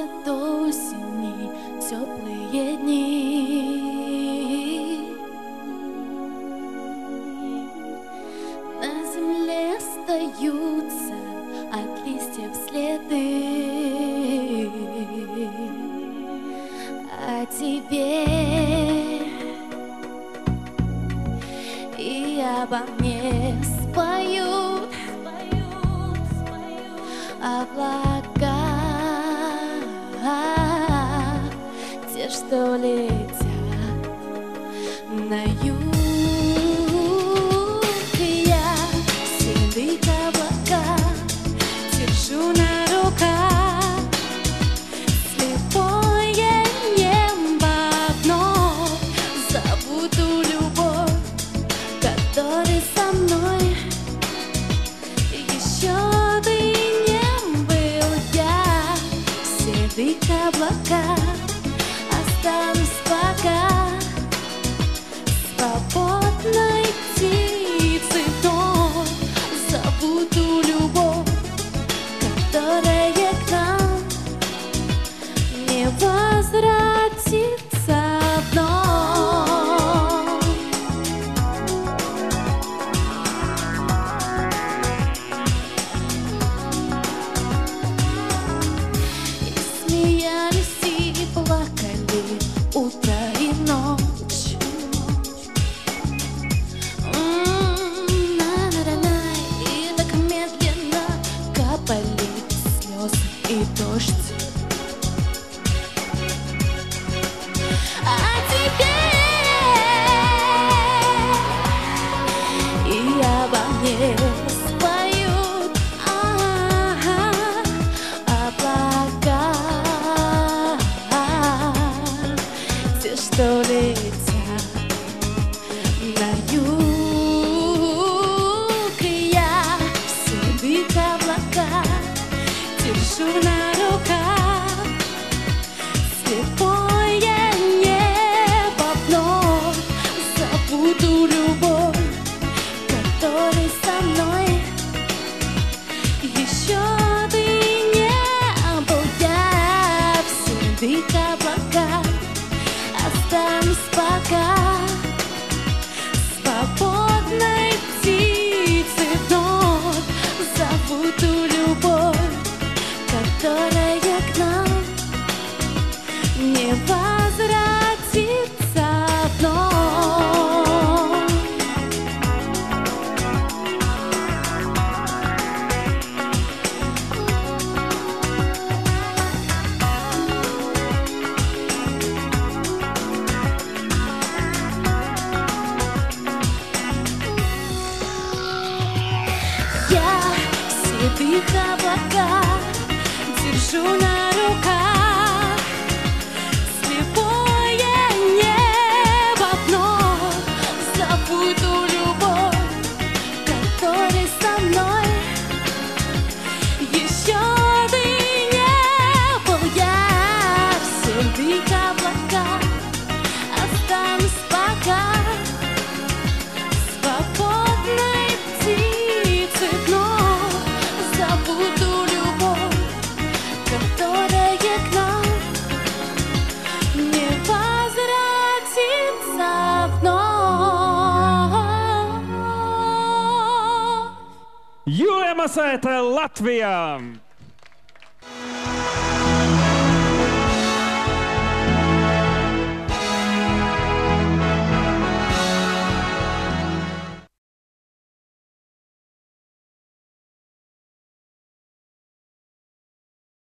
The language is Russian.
От осени теплые дни. На земле остаются от листьев следы. А теперь и обо мне споют облака, те, что летят на юг. Я седых облака держу на руках. Слепое небо вновь забуду любовь, которой со мной еще ты не был я в седых облаках them. Дождь. Держу седых облаках держу на руках Jūlijā Masētē Latvijā!